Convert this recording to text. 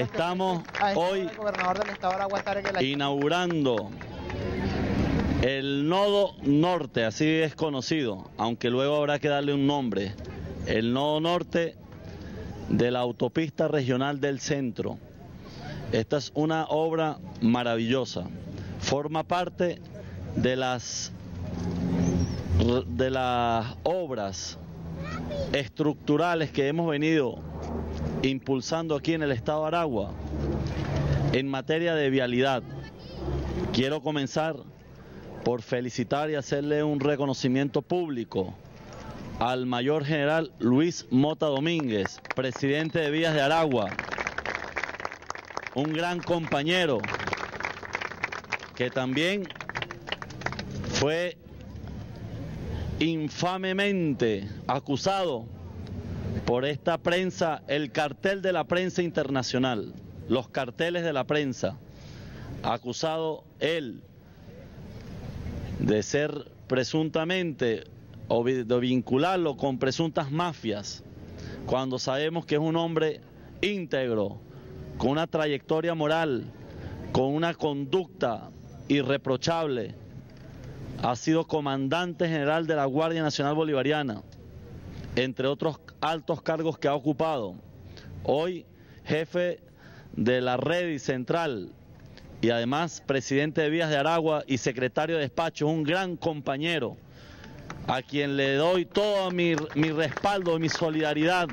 Estamos hoy inaugurando el nodo norte, así es conocido, aunque luego habrá que darle un nombre. El nodo norte de la autopista regional del centro. Esta es una obra maravillosa. Forma parte de las de las obras estructurales que hemos venido impulsando aquí en el estado de Aragua en materia de vialidad. Quiero comenzar por felicitar y hacerle un reconocimiento público al mayor general Luis Mota Domínguez, presidente de Vías de Aragua, un gran compañero que también fue infamemente acusado por esta prensa, el cartel de la prensa internacional, los carteles de la prensa, acusado él de ser presuntamente o de vincularlo con presuntas mafias, cuando sabemos que es un hombre íntegro, con una trayectoria moral, con una conducta irreprochable, ha sido comandante general de la Guardia Nacional Bolivariana, entre otros altos cargos que ha ocupado. Hoy jefe de la red central y además presidente de Vías de Aragua y secretario de despacho, un gran compañero a quien le doy todo mi, mi respaldo, mi solidaridad